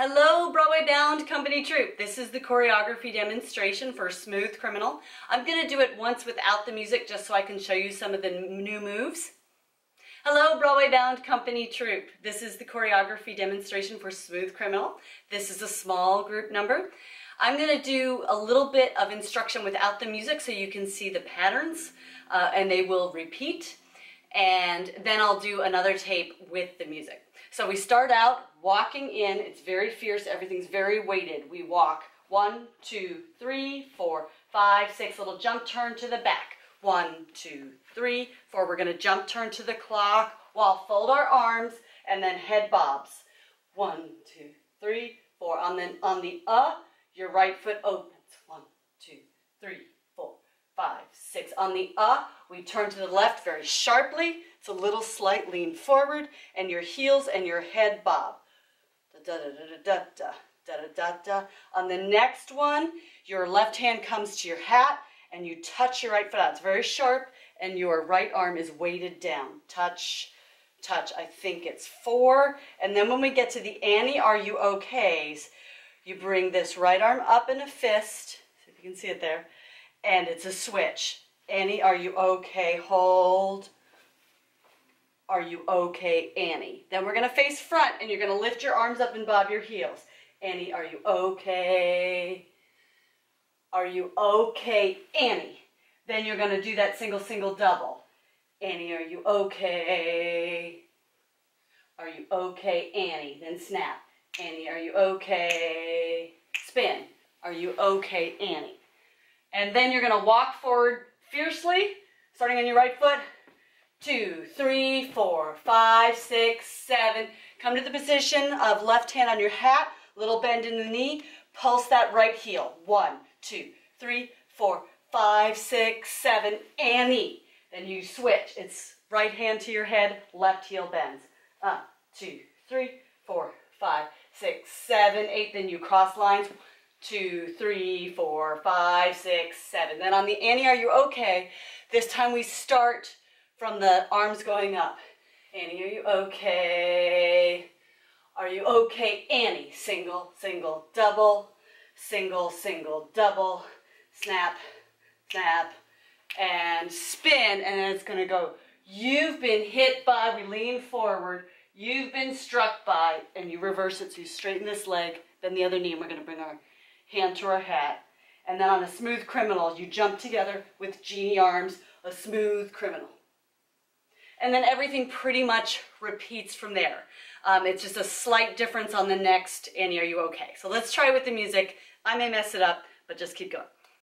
Hello, Broadway Bound Company Troupe. This is the choreography demonstration for Smooth Criminal. I'm going to do it once without the music just so I can show you some of the new moves. Hello, Broadway Bound Company Troupe. This is the choreography demonstration for Smooth Criminal. This is a small group number. I'm going to do a little bit of instruction without the music so you can see the patterns uh, and they will repeat and then I'll do another tape with the music. So we start out walking in. It's very fierce. Everything's very weighted. We walk one, two, three, four, five, six. Little jump turn to the back. One, two, three, four. We're going to jump turn to the clock while fold our arms and then head bobs. One, two, three, four. On the, on the uh, your right foot opens. One, two, three, five, six. On the ah, we turn to the left very sharply. It's a little slight lean forward, and your heels and your head bob. Da da da da da da. Da, da, da, da. On the next one, your left hand comes to your hat and you touch your right foot out. It's very sharp and your right arm is weighted down. Touch, touch. I think it's four. And then when we get to the Annie, are you okays, you bring this right arm up in a fist. See if you can see it there. And it's a switch. Annie, are you okay? Hold. Are you okay, Annie? Then we're to face front and you're to lift your arms up and bob your heels. Annie, are you okay? Are you okay, Annie? Then you're to do that single, single, double. Annie, are you okay? Are you okay, Annie? Then snap. Annie, are you okay? Spin. Are you okay, Annie? And then you're going to walk forward fiercely, starting on your right foot. Two, three, four, five, six, seven. Come to the position of left hand on your hat, little bend in the knee. Pulse that right heel. One, two, three, four, five, six, seven, and knee. Then you switch. It's right hand to your head, left heel bends. Up, two, three, four, five, six, seven, eight. Then you cross lines two, three, four, five, six, seven. Then on the Annie, are you okay? This time we start from the arms going up. Annie, are you okay? Are you okay, Annie? Single, single, double, single, single, double, snap, snap, and spin, and then it's gonna go. You've been hit by, we lean forward, you've been struck by, and you reverse it, so you straighten this leg, then the other knee, and we're gonna bring our hand to our hat. And then on a smooth criminal, you jump together with genie arms, a smooth criminal. And then everything pretty much repeats from there. Um, it's just a slight difference on the next, Annie, are you okay? So let's try with the music. I may mess it up, but just keep going.